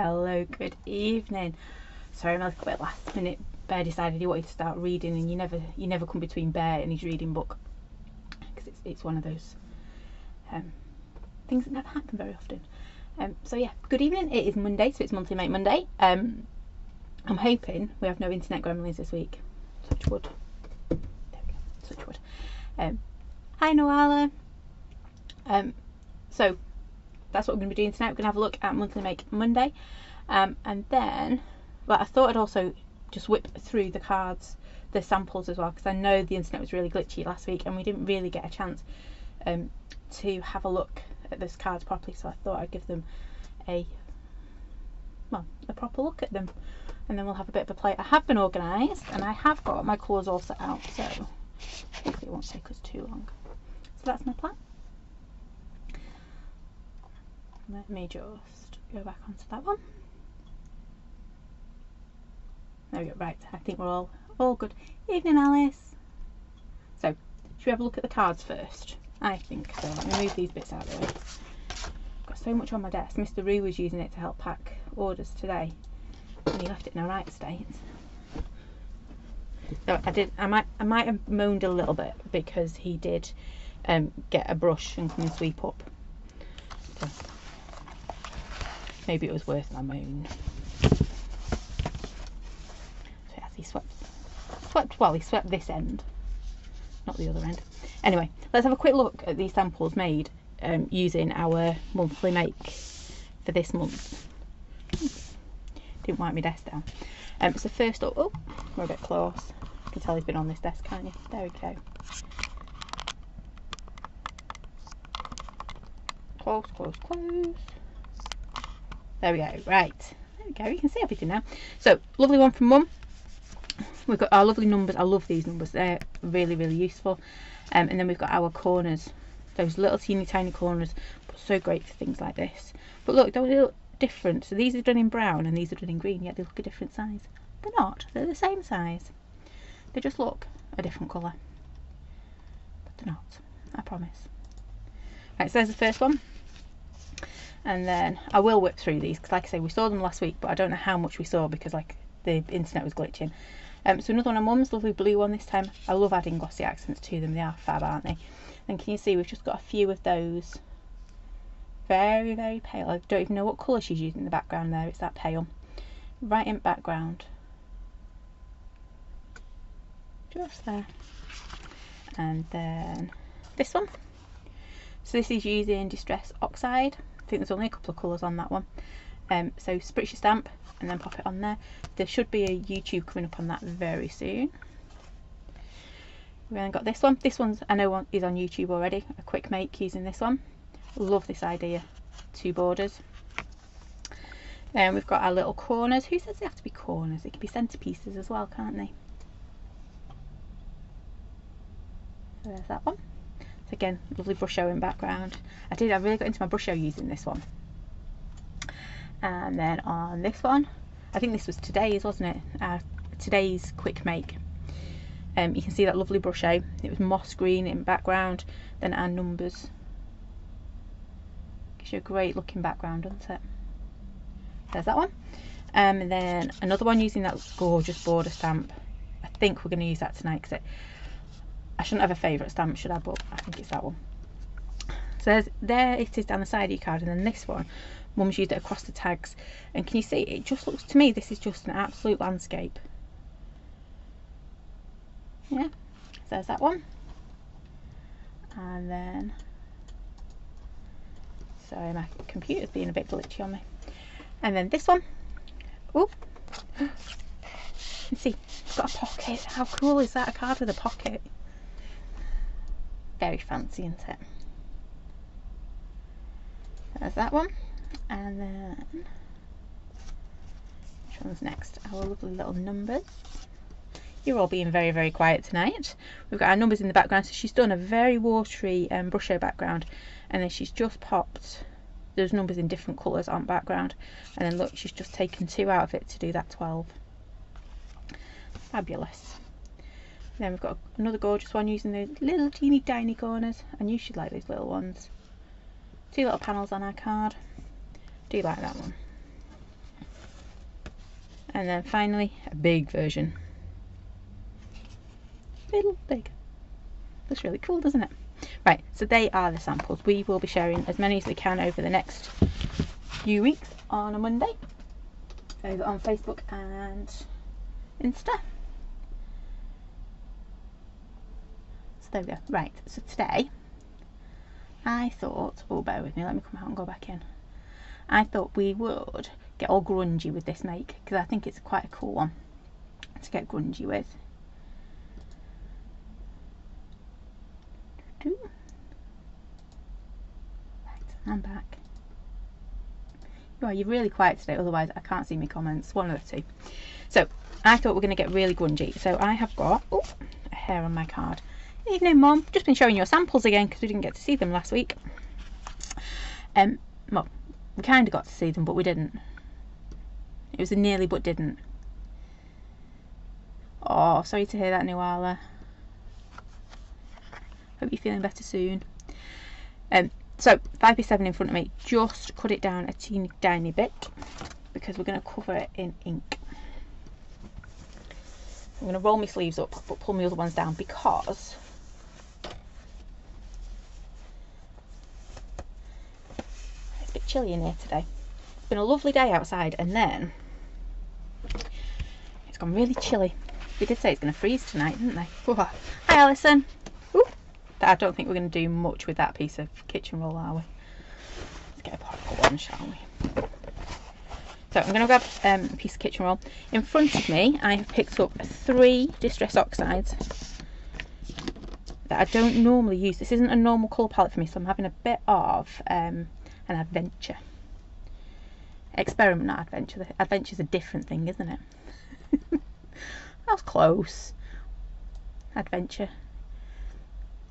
Hello, good evening. Sorry, I'm a little bit last minute. Bear decided he wanted to start reading, and you never you never come between Bear and his reading book because it's it's one of those um, things that never happen very often. Um, so yeah, good evening. It is Monday, so it's Monthly Make Monday. Um, I'm hoping we have no internet gremlins this week. Such wood. There we go. Such wood. Um, hi Nuala. Um, so that's what we're going to be doing tonight. We're going to have a look at Monthly Make Monday, um, and then, well, I thought I'd also just whip through the cards, the samples as well, because I know the internet was really glitchy last week, and we didn't really get a chance um, to have a look at those cards properly. So I thought I'd give them a well, a proper look at them, and then we'll have a bit of a play. I have been organised, and I have got my colours all set out, so hopefully it won't take us too long. So that's my plan. Let me just go back onto that one. There we go. Right, I think we're all all good. Evening, Alice. So, should we have a look at the cards first? I think so. Let me move these bits out of the way. I've got so much on my desk. Mr. Roo was using it to help pack orders today, and he left it in a right state. So I did. I might. I might have moaned a little bit because he did um, get a brush and come and sweep up. So maybe it was worth my moan. So he swept. Swept. Well, he swept this end, not the other end. Anyway, let's have a quick look at these samples made um, using our monthly make for this month. Didn't wipe my desk down. Um, so first up, oh, we're a bit close. You can tell he's been on this desk, can't you? There we go. Close, close, close. There we go. Right. There we go. You can see everything now. So, lovely one from Mum. We've got our lovely numbers. I love these numbers. They're really, really useful. Um, and then we've got our corners. Those little teeny tiny corners. But so great for things like this. But look, don't they look different? So these are done in brown and these are done in green. Yet they look a different size. They're not. They're the same size. They just look a different colour. But they're not. I promise. Right, so there's the first one and then I will whip through these because like I say we saw them last week but I don't know how much we saw because like the internet was glitching. Um, so another one on mum's lovely blue one this time. I love adding glossy accents to them they are fab aren't they? And can you see we've just got a few of those. Very very pale. I don't even know what colour she's using in the background there. It's that pale. Right in background. Just there. And then this one. So this is using distress oxide I think there's only a couple of colours on that one. Um, so spritz your stamp and then pop it on there. There should be a YouTube coming up on that very soon. We then got this one. This one's I know one is on YouTube already. A quick make using this one. Love this idea. Two borders. Then we've got our little corners. Who says they have to be corners? They can be centerpieces as well, can't they? So there's that one. Again, lovely Brusho in background. I did, I really got into my Brusho using this one. And then on this one, I think this was today's, wasn't it? Uh, today's quick make. Um, you can see that lovely Brusho. It was moss green in background, then our numbers. Gives you a great looking background, doesn't it? There's that one. Um, and then another one using that gorgeous border stamp. I think we're going to use that tonight because I shouldn't have a favourite stamp, should I? But I think it's that one. So there's, there it is down the side of your card, and then this one, Mum's used it across the tags. And can you see, it just looks to me, this is just an absolute landscape. Yeah, so there's that one. And then, sorry, my computer's being a bit glitchy on me. And then this one. Oh, see, it's got a pocket. How cool is that? A card with a pocket very fancy, isn't it? There's that one. And then, which one's next? Our lovely little numbers. You're all being very, very quiet tonight. We've got our numbers in the background. So she's done a very watery um, show background. And then she's just popped those numbers in different colours on background. And then look, she's just taken two out of it to do that 12. Fabulous. Then we've got another gorgeous one using those little teeny tiny corners. And you should like these little ones. Two little panels on our card. Do like that one. And then finally, a big version. Little big. Looks really cool, doesn't it? Right, so they are the samples. We will be sharing as many as we can over the next few weeks on a Monday over on Facebook and Insta. So there we go. Right, so today I thought, oh, bear with me, let me come out and go back in. I thought we would get all grungy with this make because I think it's quite a cool one to get grungy with. Right, I'm back. You're really quiet today, otherwise I can't see my comments. One of the two. So, I thought we are going to get really grungy. So, I have got oh, a hair on my card. Evening, Mum. Just been showing your samples again because we didn't get to see them last week. Um, well, we kind of got to see them, but we didn't. It was a nearly but didn't. Oh, sorry to hear that, Nuala. Hope you're feeling better soon. Um, so 5b7 in front of me, just cut it down a teeny tiny bit because we're going to cover it in ink. I'm going to roll my sleeves up but pull my other ones down because it's a bit chilly in here today. It's been a lovely day outside and then it's gone really chilly. They did say it's going to freeze tonight, didn't they? Hi Alison. I don't think we're going to do much with that piece of kitchen roll, are we? Let's get a proper one, shall we? So I'm going to grab um, a piece of kitchen roll. In front of me, I have picked up three Distress Oxides that I don't normally use. This isn't a normal colour palette for me, so I'm having a bit of um, an adventure. Experiment, not adventure. Adventure's a different thing, isn't it? that was close. Adventure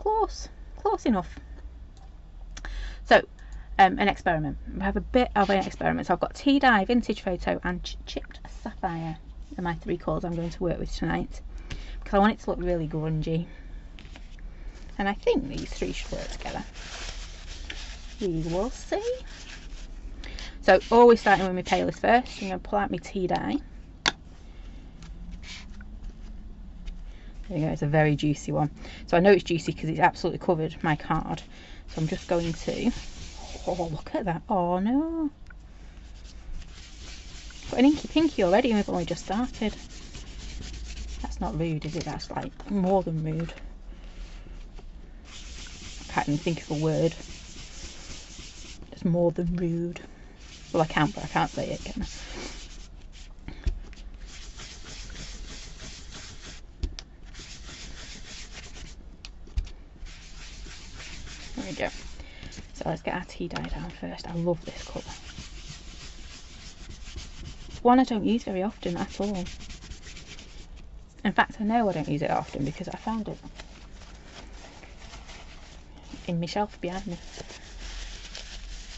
close, close enough. So, um, an experiment. We have a bit of an experiment. So I've got tea dye, vintage photo, and ch chipped sapphire. Are my three colours I'm going to work with tonight because I want it to look really grungy. And I think these three should work together. We will see. So always starting with my palest first. I'm going to pull out my tea dye. There you go, it's a very juicy one. So I know it's juicy because it's absolutely covered my card. So I'm just going to, oh look at that, oh no. Got an inky pinky already and we've only just started. That's not rude, is it? That's like more than rude. I can't even think of a word. More than rude. Well, I can't, but I can't say it, can I? There we go. So let's get our tea dye down first. I love this colour. One I don't use very often at all. In fact, I know I don't use it often because I found it in my shelf behind me.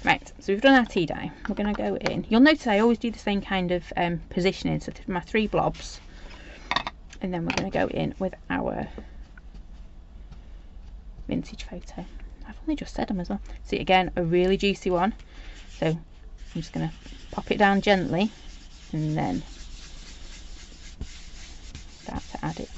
Right, so we've done our tea dye. We're going to go in. You'll notice I always do the same kind of um, positioning. So my three blobs. And then we're going to go in with our vintage photo. I've only just said them as well. See, again, a really juicy one. So I'm just going to pop it down gently and then start to add it.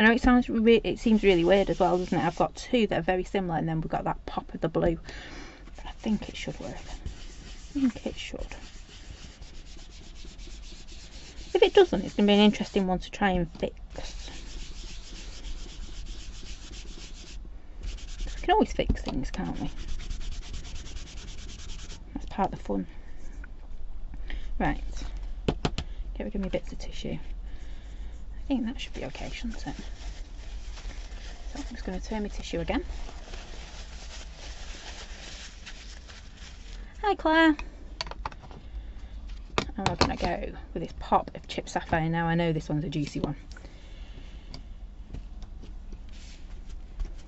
I know it sounds it seems really weird as well, doesn't it? I've got two that are very similar, and then we've got that pop of the blue. But I think it should work. I think it should. If it doesn't, it's going to be an interesting one to try and fix. We can always fix things, can't we? That's part of the fun. Right. Get rid of my bits of tissue. Think that should be okay, shouldn't it? So I'm just going to turn my tissue again. Hi Claire. And we're going to go with this pop of chip sapphire. Now I know this one's a juicy one.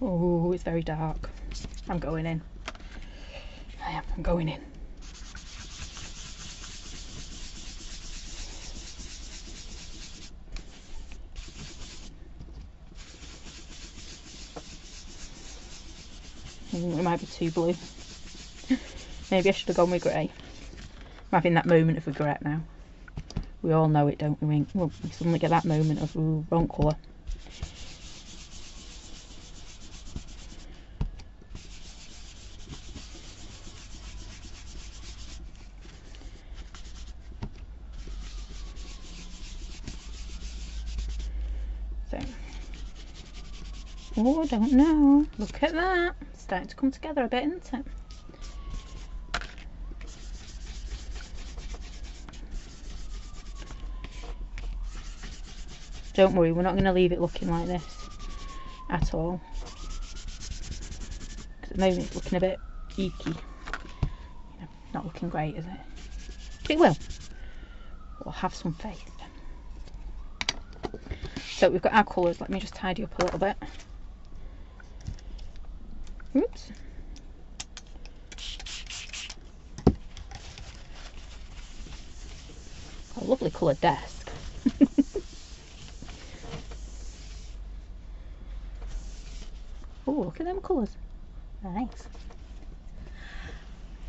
Oh, it's very dark. I'm going in. I am, I'm going in. Mm, it might be too blue. Maybe I should have gone with grey. I'm having that moment of regret now. We all know it, don't we? We- Well, we suddenly get that moment of, ooh, wrong colour. So, oh, I don't know. Look at that. It's starting to come together a bit, isn't it? Don't worry, we're not going to leave it looking like this at all. 'Cause at the moment it's looking a bit eeky. Not looking great, is it? But it will. We'll have some faith. So we've got our colours. Let me just tidy up a little bit. Oops. A lovely coloured desk. oh, look at them colours. Nice.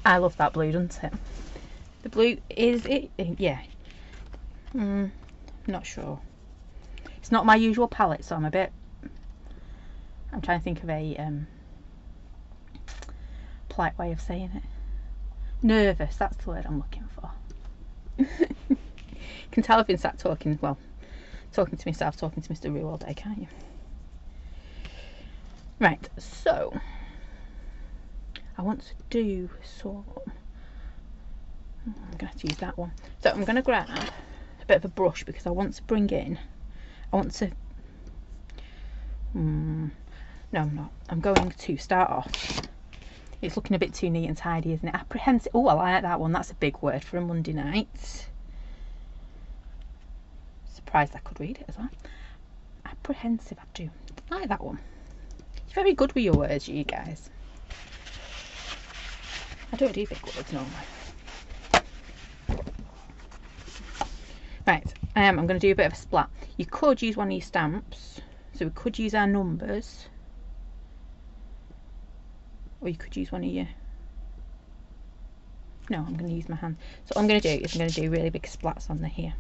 I love that blue, doesn't it? The blue is it? Yeah. Hmm. not sure. It's not my usual palette, so I'm a bit. I'm trying to think of a um, polite way of saying it. Nervous. That's the word I'm looking for. can tell I've been sat talking. Well, talking to myself, talking to Mr. Roo all day, can't you? Right. So I want to do some. I'm going to have to use that one. So I'm going to grab a bit of a brush because I want to bring in. I want to. Hmm. no, I'm not. I'm going to start off. It's looking a bit too neat and tidy, isn't it? Apprehensive. Oh, I like that one. That's a big word for a Monday night. Surprised I could read it as well. Apprehensive. I do I like that one. You're very good with your words, you guys. I don't do big words normally. Right, um, I'm going to do a bit of a splat. You could use one of your stamps. So we could use our numbers. Or you could use one of your... No, I'm going to use my hand. So what I'm going to do is I'm going to do really big splats on the here.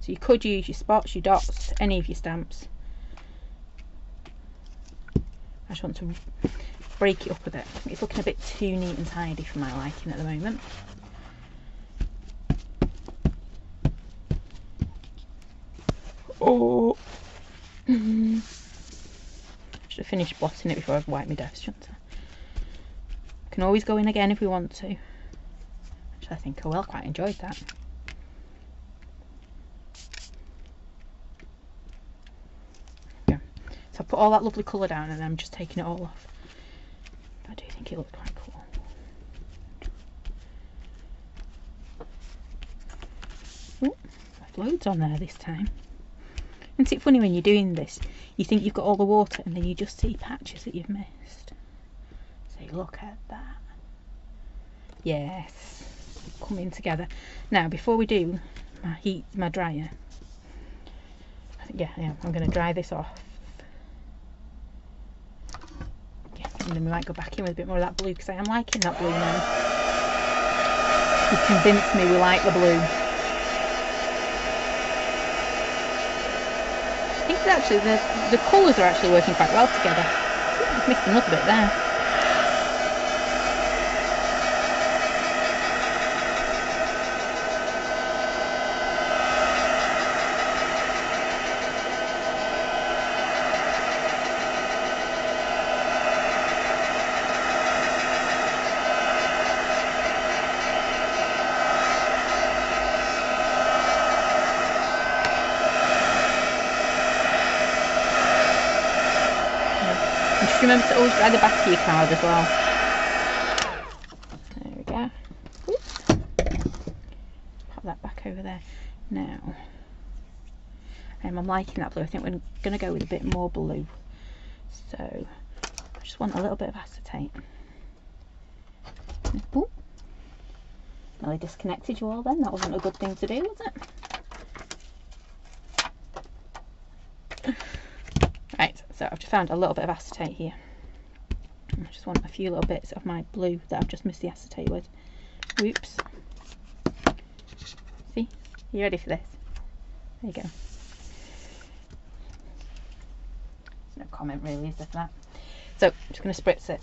So you could use your spots, your dots, any of your stamps. I just want to break it up a bit. It's looking a bit too neat and tidy for my liking at the moment. Oh. Finished blotting it before I've wiped my desk, shouldn't I? Can always go in again if we want to. Which I think I will. Quite enjoyed that. Yeah. So I put all that lovely colour down and I'm just taking it all off. I do think it looks quite cool. Ooh, I've loads on there this time. Isn't it funny when you're doing this? You think you've got all the water and then you just see patches that you've missed. So look at that. Yes, coming together. Now, before we do my heat, my dryer, yeah, yeah, I'm going to dry this off. Yeah, and then we might go back in with a bit more of that blue because I am liking that blue now. You convinced me we like the blue. I think that actually the, the colours are actually working quite well together. I've missed a bit there. And just always the back your card as well. There we go. Pop that back over there. Now, um, I'm liking that blue. I think we're going to go with a bit more blue. So, I just want a little bit of acetate. Ooh. Nearly disconnected you all then. That wasn't a good thing to do, was it? Right, So I've just found a little bit of acetate here. I just want a few little bits of my blue that I've just missed the acetate with. Whoops. See? Are you ready for this? There you go. no comment really, is there for that? So I'm just going to spritz it.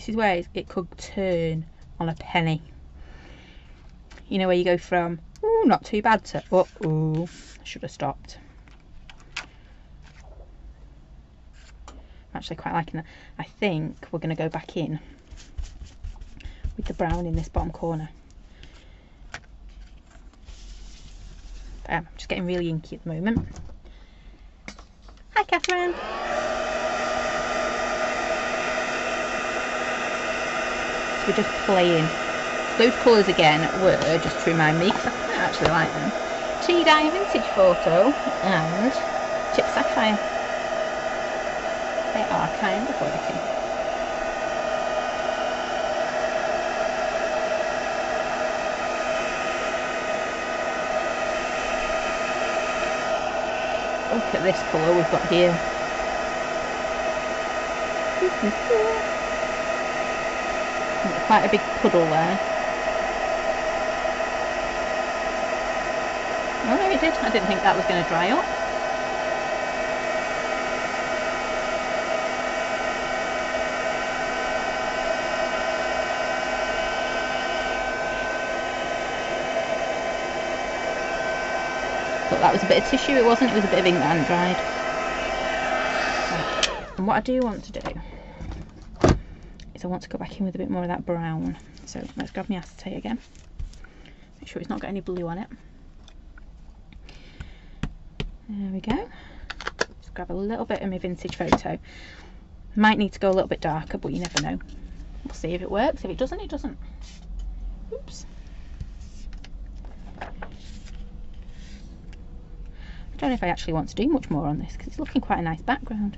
This is where it could turn on a penny. You know where you go from, oh, not too bad to, oh, oh, should have stopped. I'm actually quite liking that. I think we're going to go back in with the brown in this bottom corner. I'm um, just getting really inky at the moment. Hi, Catherine. We're just playing. Those colours again were, just to remind me, because I actually like them, Tea Dye Vintage Photo and Chip Sapphire. They are kind of working. Look at this colour we've got here. Quite a big puddle there. Oh no it did, I didn't think that was going to dry up. But that was a bit of tissue, it wasn't, it was a bit of ink that hadn't dried. And what I do want to do I want to go back in with a bit more of that brown. So let's grab my acetate again. Make sure it's not got any blue on it. There we go. Just grab a little bit of my vintage photo. Might need to go a little bit darker, but you never know. We'll see if it works. If it doesn't, it doesn't. Oops. I don't know if I actually want to do much more on this because it's looking quite a nice background.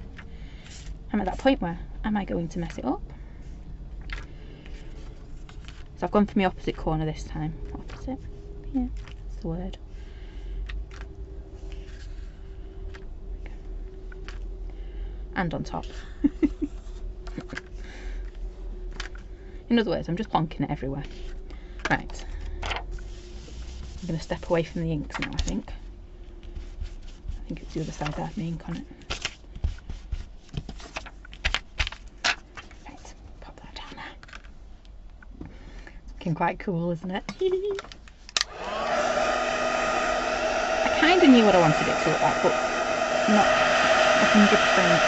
I'm at that point where am I going to mess it up? So I've gone from the opposite corner this time. Opposite? Yeah, that's the word. And on top. In other words, I'm just plonking it everywhere. Right. I'm going to step away from the inks now, I think. I think it's the other side that my ink on it. Looking quite cool, isn't it? I kind of knew what I wanted it to look like, but not 100%.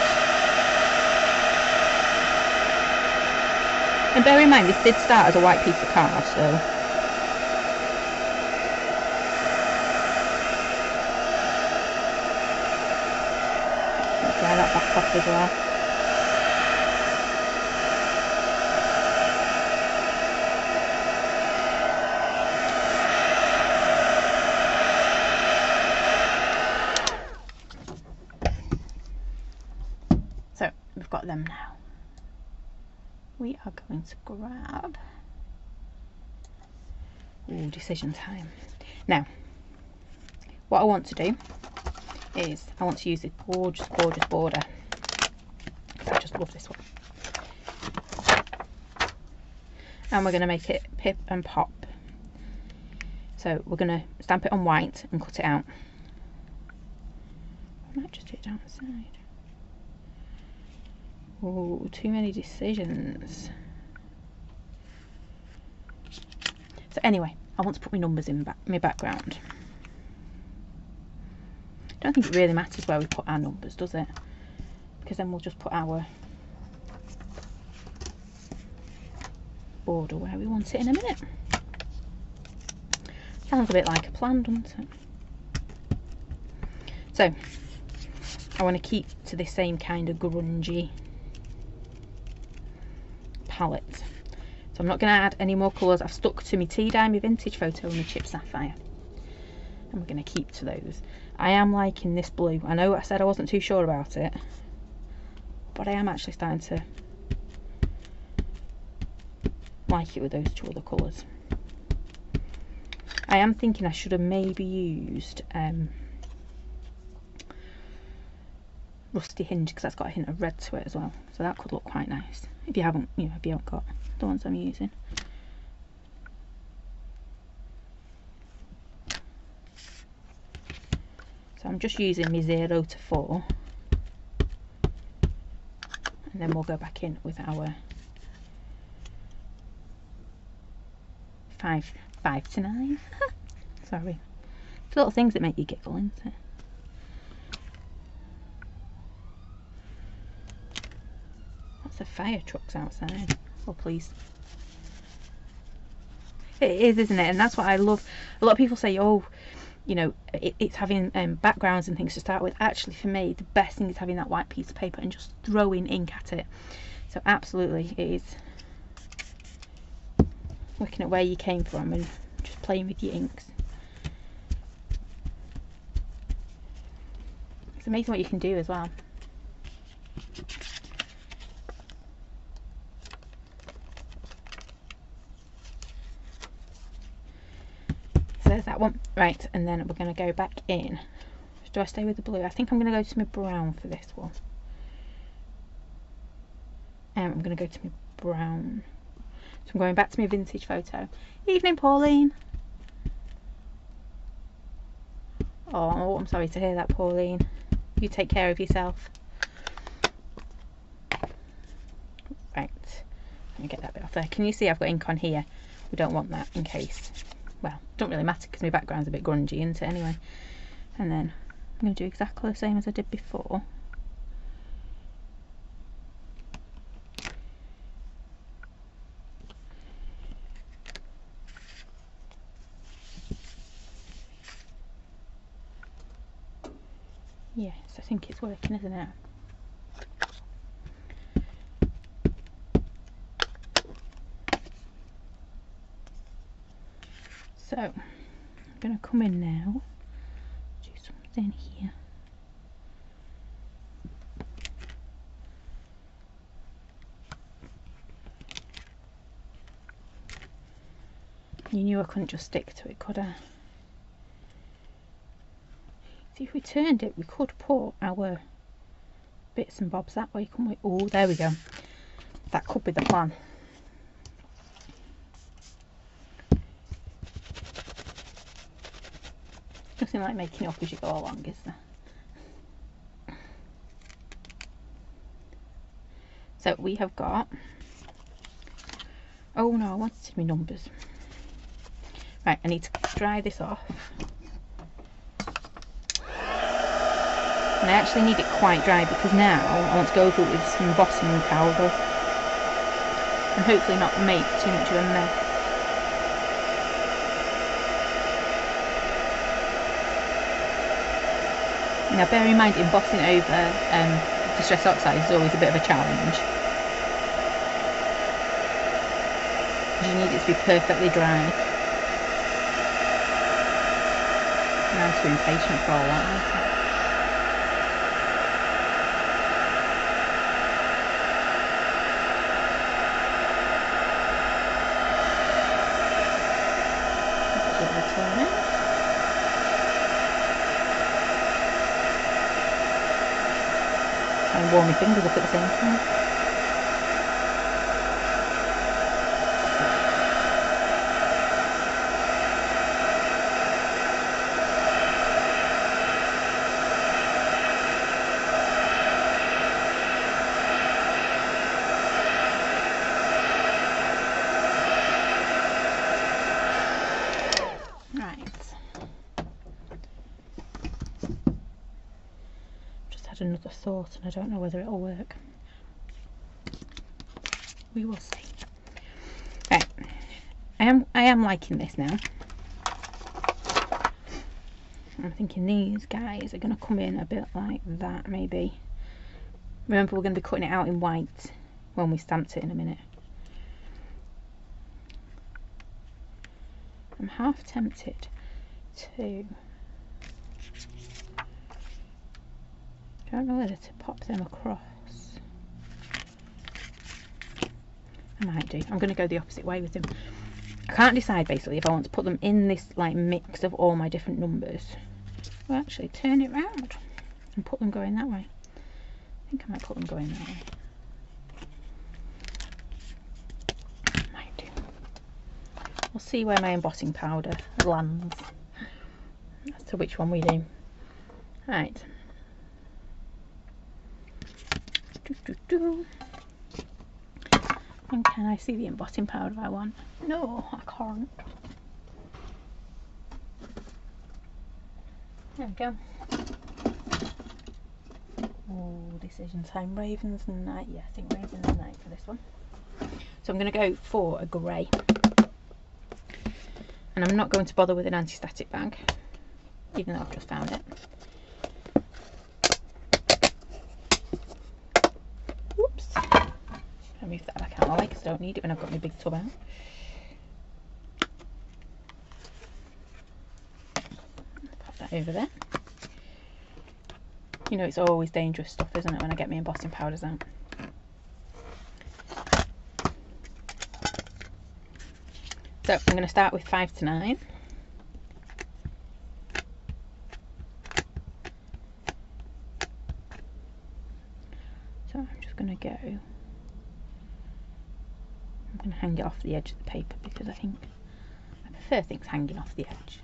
And bear in mind, this did start as a white piece of card, so... Dry that back off as well. them now. We are going to grab Ooh, decision time. Now, what I want to do is I want to use this gorgeous, gorgeous border. I just love this one. And we're going to make it pip and pop. So we're going to stamp it on white and cut it out. I might just do it down the side. Oh, too many decisions. So anyway, I want to put my numbers in back, my background. I don't think it really matters where we put our numbers, does it? Because then we'll just put our border where we want it in a minute. Sounds a bit like a plan, doesn't it? So, I want to keep to the same kind of grungy palette. So I'm not going to add any more colours. I've stuck to my tea dye, my vintage photo and my chip sapphire. And we're going to keep to those. I am liking this blue. I know I said I wasn't too sure about it. But I am actually starting to like it with those two other colours. I am thinking I should have maybe used um, rusty hinge because that's got a hint of red to it as well. So that could look quite nice if you haven't, you know, if you haven't got the ones I'm using. So I'm just using my 0 to 4 and then we'll go back in with our 5 5 to 9 sorry. It's little things that make you giggle isn't it lots of fire trucks outside. Oh please. It is isn't it? And that's what I love. A lot of people say oh you know it, it's having um, backgrounds and things to start with. Actually for me the best thing is having that white piece of paper and just throwing ink at it. So absolutely it is looking at where you came from and just playing with your inks. It's amazing what you can do as well that one. Right, and then we're going to go back in. Do I stay with the blue? I think I'm going to go to my brown for this one. And I'm going to go to my brown. So I'm going back to my vintage photo. Evening, Pauline. Oh, I'm sorry to hear that, Pauline. You take care of yourself. Right, let me get that bit off there. Can you see I've got ink on here? We don't want that in case well, don't really matter because my background's a bit grungy, isn't it, anyway? And then I'm going to do exactly the same as I did before. Yes, I think it's working, isn't it? So I'm going to come in now, do something here. You knew I couldn't just stick to it, could I? See, if we turned it, we could put our bits and bobs that way, couldn't we? Oh, there we go. That could be the plan. Nothing like making up as you go along, is there? So we have got, oh no, I wanted to see my numbers. Right, I need to dry this off. And I actually need it quite dry because now I want to go over it with some embossing powder and hopefully not make too much of a mess. Now bear in mind embossing over um, distress oxide is always a bit of a challenge. You need it to be perfectly dry. And I'm too impatient for all that. And warm my fingers up at the same time. Thought and I don't know whether it'll work. We will see. Right. I am I am liking this now. I'm thinking these guys are going to come in a bit like that maybe. Remember we're going to be cutting it out in white when we stamped it in a minute. I'm half tempted to don't know whether to pop them across. I might do. I'm going to go the opposite way with them. I can't decide basically if I want to put them in this like mix of all my different numbers. Well, actually, turn it round and put them going that way. I think I might put them going that way. Might do. We'll see where my embossing powder lands as to which one we do. Right. Do, do, do. And can I see the embossing powder I want? No, I can't. There we go. Oh, decision time. Ravens night. Yeah, I think Ravens night for this one. So I'm going to go for a grey. And I'm not going to bother with an anti-static bag, even though I've just found it. Whoops. I move that back out of my way because I don't need it when I've got my big tub out. Pop that over there. You know, it's always dangerous stuff, isn't it, when I get my embossing powders out. So I'm going to start with 5 to 9. So I'm just going to go, I'm going to hang it off the edge of the paper because I think I prefer things hanging off the edge.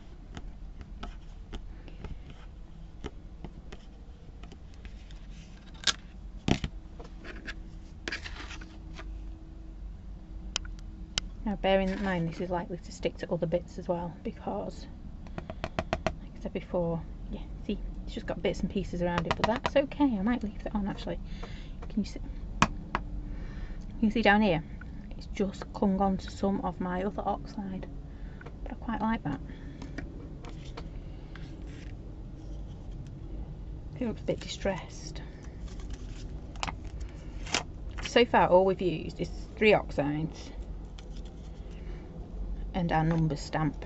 Now bearing in mind this is likely to stick to other bits as well because like I said before, yeah, see it's just got bits and pieces around it but that's okay, I might leave that on actually. Can you see can you see down here? It's just clung on to some of my other oxide. But I quite like that. It looks a bit distressed. So far all we've used is three oxides and our number stamp.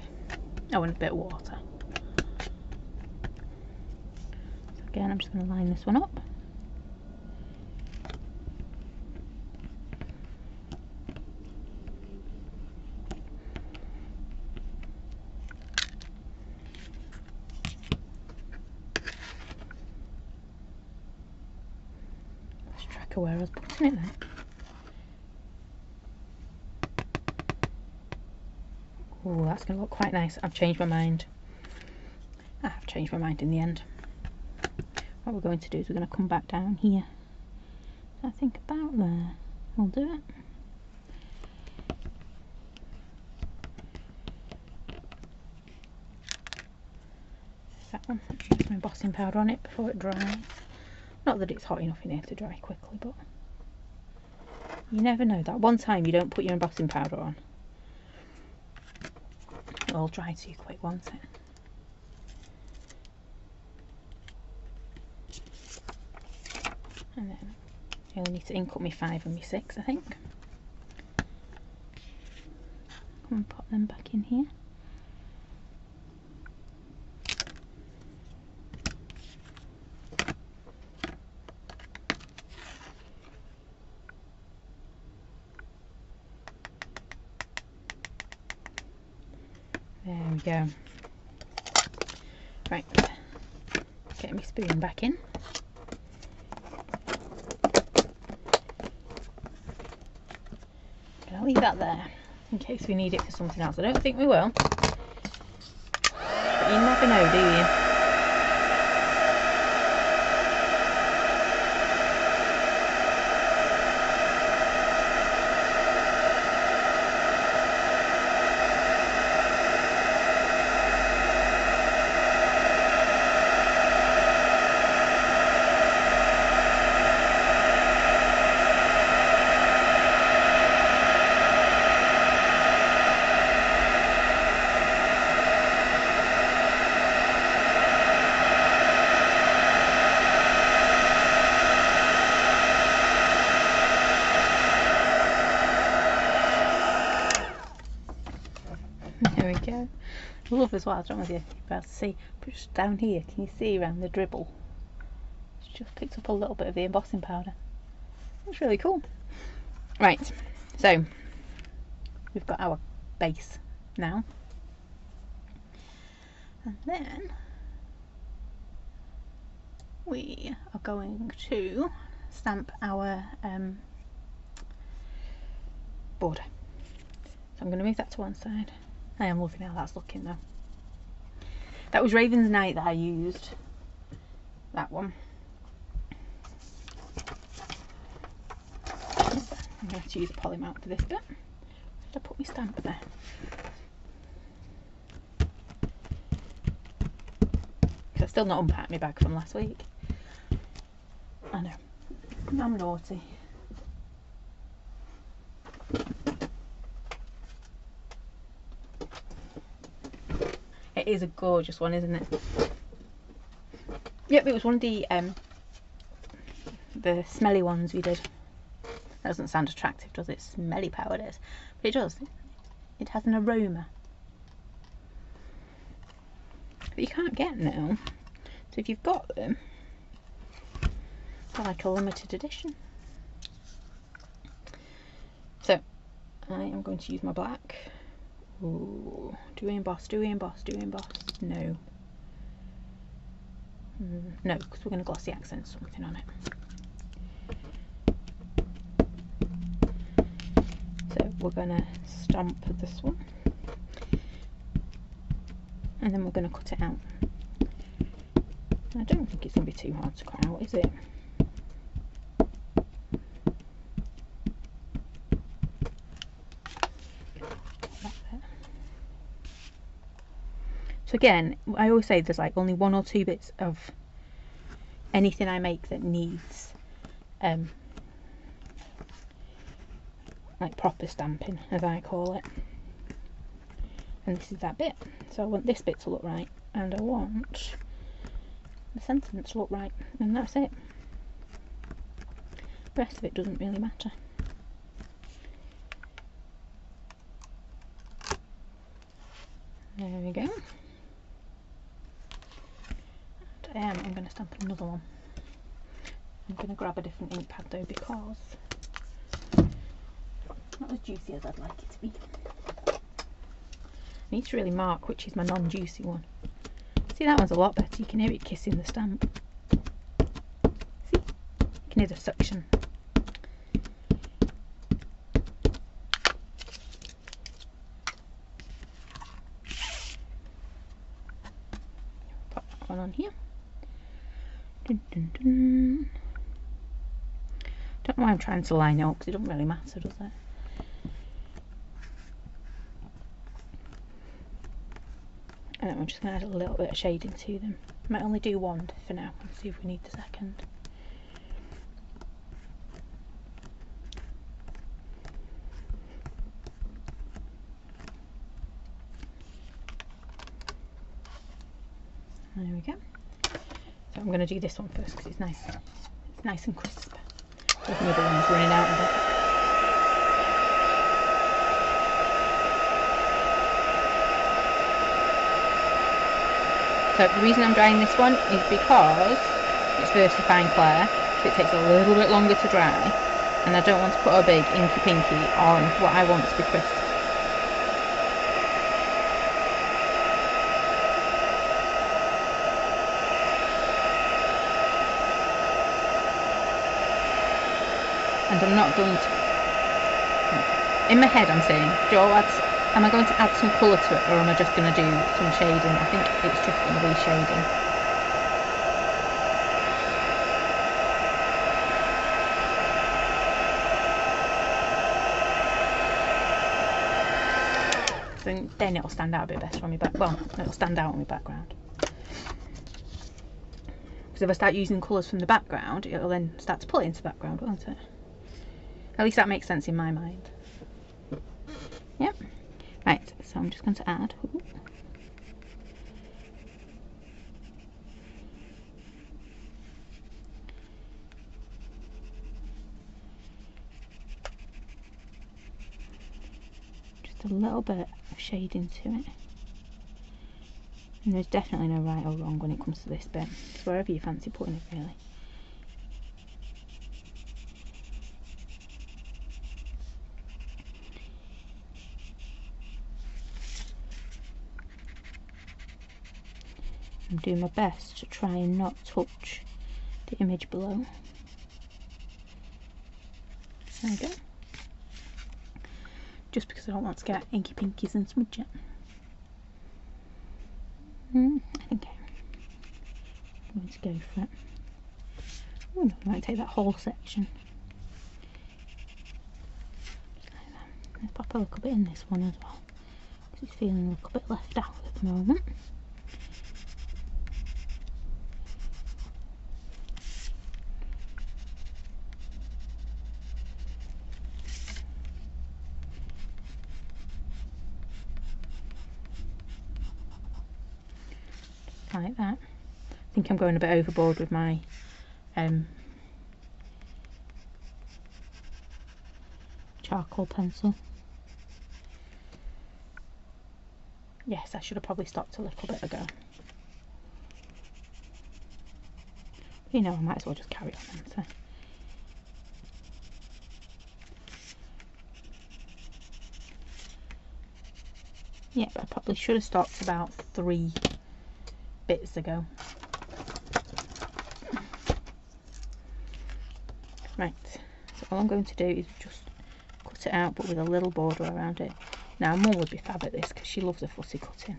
Oh, and a bit of water. So again, I'm just going to line this one up. Lost track of where I was putting it then. That's going to look quite nice. I've changed my mind. I have changed my mind in the end. What we're going to do is we're going to come back down here. I think about there. We'll do it. that one. Put my embossing powder on it before it dries. Not that it's hot enough in here to dry quickly, but you never know. That one time you don't put your embossing powder on, it'll dry too quick, won't it? And then I only need to ink up my five and my six, I think. Come and pop them back in here. There we go. Right, get my spoon back in. I'll leave that there in case we need it for something else. I don't think we will. But you never know, do you? As well, I don't know if you're able to see, but just down here, can you see around the dribble? It's just picked up a little bit of the embossing powder. That's really cool. Right, so we've got our base now. And then we are going to stamp our um, border. So I'm going to move that to one side. I am loving how that's looking though. That was Raven's Night that I used. That one. I'm going to use a Polymark for this bit. Did I put my stamp there? I've still not unpacked my bag from last week. I know. I'm naughty. It is a gorgeous one, isn't it? Yep, it was one of the um, the smelly ones we did. That doesn't sound attractive, does it? Smelly power powders. But it does. It has an aroma. But you can't get now. So if you've got them, like a limited edition. So I am going to use my black. Ooh, do we emboss? Do we emboss? Do we emboss? No. Mm, no, because we're going to glossy accent something on it. So we're going to stamp this one. And then we're going to cut it out. I don't think it's going to be too hard to cut out, is it? Again, I always say there's like only one or two bits of anything I make that needs um, like proper stamping, as I call it. And this is that bit. So I want this bit to look right, and I want the sentence to look right, and that's it. The rest of it doesn't really matter. There we go. Um, I'm going to stamp another one. I'm going to grab a different ink pad though because not as juicy as I'd like it to be. I need to really mark which is my non-juicy one. See that one's a lot better, you can hear it kissing the stamp. See? You can hear the suction. Put that one on here. Dun, dun, dun. Don't know why I'm trying to line up because it doesn't really matter, does it? And then I'm just going to add a little bit of shading to them. Might only do one for now and see if we need the second. There we go. So I'm going to do this one first because it's nice. It's nice and crisp. The other one's running out it. So the reason I'm drying this one is because it's VersaFine Clair, so it takes a little bit longer to dry, and I don't want to put a big inky pinky on what I want to be crisp. And I'm not going to in my head I'm saying do am I going to add some colour to it or am I just going to do some shading? I think it's just going to be shading. Then it'll stand out a bit better on my back well it'll stand out on my background. Because if I start using colours from the background it'll then start to pull it into the background won't it at least that makes sense in my mind. Yep. Right, so I'm just going to add. Ooh. Just a little bit of shading to it. And there's definitely no right or wrong when it comes to this bit. It's wherever you fancy putting it really. I'm my best to try and not touch the image below. There we go. Just because I don't want to get inky pinkies and smudge it. Mm, I think I'm going to go for it. Oh no, I might take that whole section. Like. Let's pop a little bit in this one as well. Because it's feeling a little bit left out at the moment. Like that. I think I'm going a bit overboard with my um, charcoal pencil. Yes, I should have probably stopped a little bit ago. You know, I might as well just carry on. So. Yeah, I probably should have stopped about three bits ago. Right, so all I'm going to do is just cut it out but with a little border around it. Now Mum would be fab at this because she loves a fussy cutting.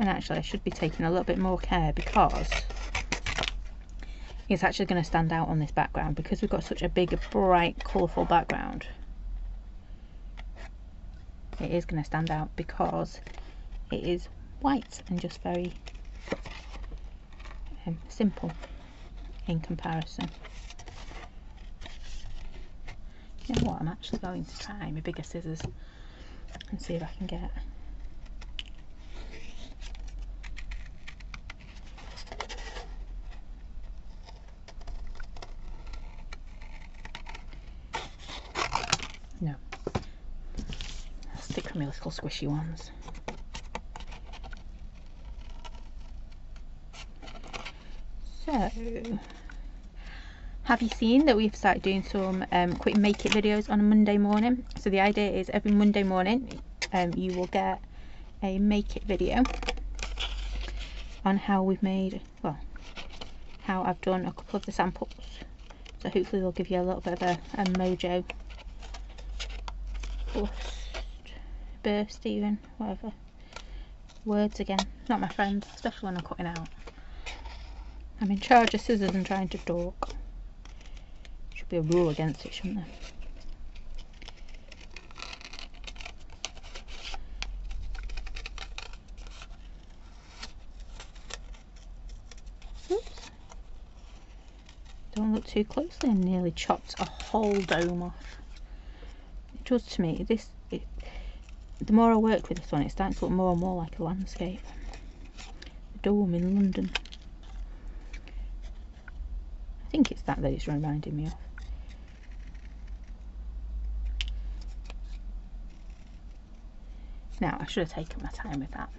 And actually I should be taking a little bit more care because it's actually going to stand out on this background because we've got such a big bright colourful background. It is going to stand out because it is white and just very um, simple in comparison. You know what? I'm actually going to try my bigger scissors and see if I can get my little squishy ones. So, have you seen that we've started doing some um, quick make it videos on a Monday morning? So the idea is every Monday morning um, you will get a make it video on how we've made, well, how I've done a couple of the samples. So hopefully they'll give you a little bit of a, a mojo boost burst even, whatever. Words again, not my friend, especially when I'm cutting out. I'm in charge of scissors and trying to talk. Should be a rule against it, shouldn't there? Oops. Don't look too closely and nearly chopped a whole dome off. It does to me, this the more I work with this one, it's starting to look more and more like a landscape. The dome in London. I think it's that that it's reminding me of. Now, I should have taken my time with that.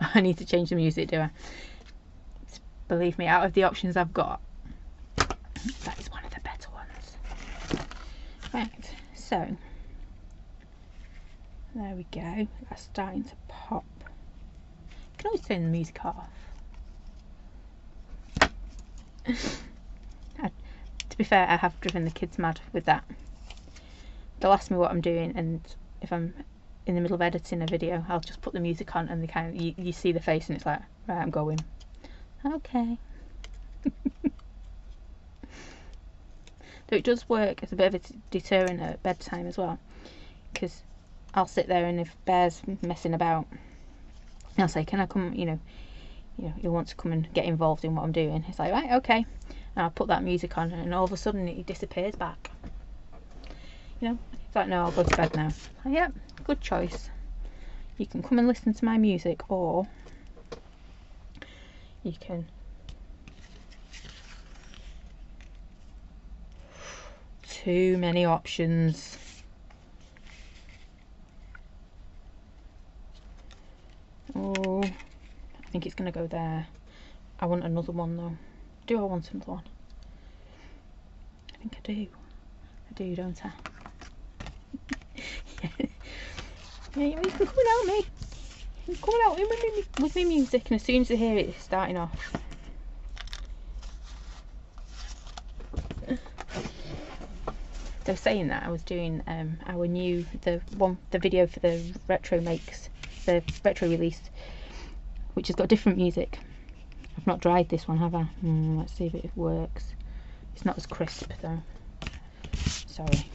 I need to change the music, do I? Believe me, out of the options I've got, that is one of the better ones. Right so there we go. That's starting to pop. You can always turn the music off. I, to be fair I have driven the kids mad with that. They'll ask me what I'm doing and if I'm in the middle of editing a video I'll just put the music on and they kind of you, you see the face and it's like right I'm going. Okay Though it does work as a bit of a deterrent at bedtime as well. Because I'll sit there and if Bear's messing about, I'll say, can I come, you know, you know, he wants to come and get involved in what I'm doing. It's like, right, okay. And I'll put that music on and all of a sudden it disappears back. You know, like, no, I'll go to bed now. Oh, yep, good choice. You can come and listen to my music, or you can too many options. Oh, I think it's going to go there. I want another one though. Do I want another one? I think I do. I do, don't I? yeah, you can come and help me. You can come and help me with me music, and as soon as I hear it it's starting off, So saying that, I was doing um, our new the one the video for the retro makes the retro release, which has got different music. I've not dried this one, have I? Mm, let's see if it works. It's not as crisp though. Sorry.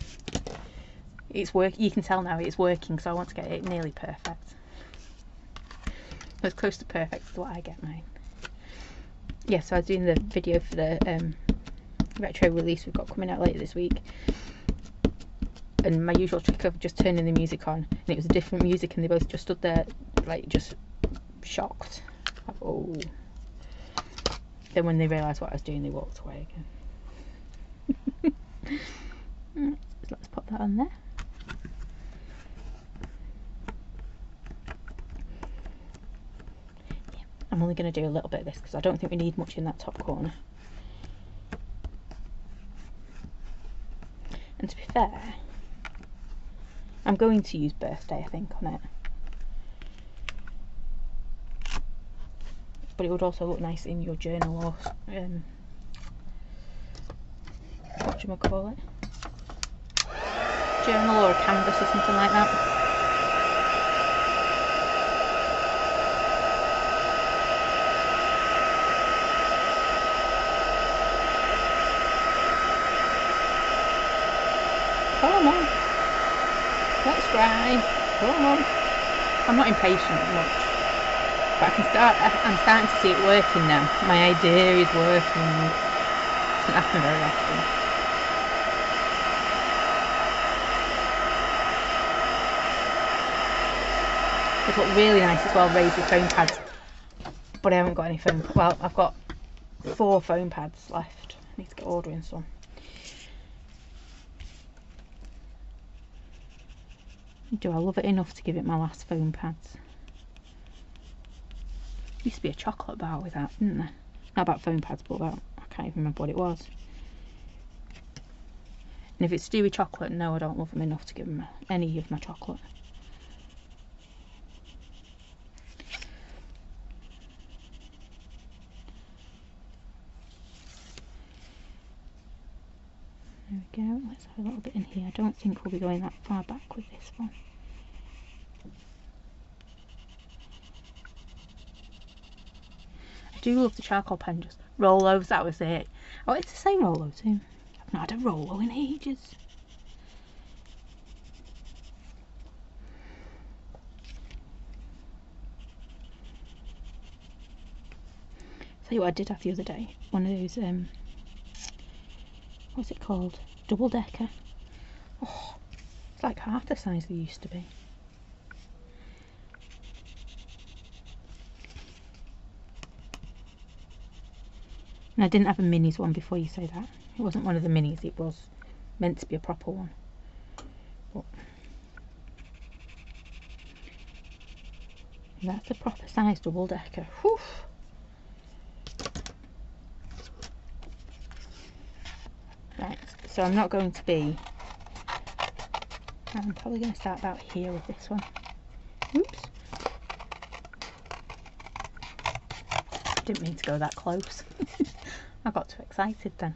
It's work. You can tell now it's working, so I want to get it nearly perfect. As close to perfect as what I get mine. Yeah, so I was doing the video for the um, retro release we've got coming out later this week and my usual trick of just turning the music on and it was a different music and they both just stood there like just shocked. Like, oh. Then when they realised what I was doing they walked away again. Mm, so let's pop that on there. Yeah, I'm only going to do a little bit of this because I don't think we need much in that top corner. And to be fair I'm going to use birthday, I think, on it. But it would also look nice in your journal or um, what do you call it? Journal or a canvas or something like that. Come on. Let's. Come on. I'm not impatient much. But I can start, I'm starting to see it working now. My idea is working. It doesn't happen very often. It look really nice as well, raised with foam pads. But I haven't got any foam, well, I've got four foam pads left. I need to get ordering some. Do I love it enough to give it my last foam pads? Used to be a chocolate bar with that, didn't there? Not about foam pads, but about, I can't even remember what it was. And if it's with chocolate, no, I don't love them enough to give them any of my chocolate. Go, let's have a little bit in here. I don't think we'll be going that far back with this one. I do love the charcoal pen, just Rolos, that was it. Oh, it's the same Rolo too. I've not had a Rolo in ages. Tell you what I did have the other day. One of those um, what's it called? Double decker. Oh, it's like half the size they used to be. And I didn't have a minis one before you say that. It wasn't one of the minis, it was meant to be a proper one. But that's a proper size double decker. Whew. So I'm not going to be. I'm probably going to start about here with this one. Oops. Didn't mean to go that close. I got too excited then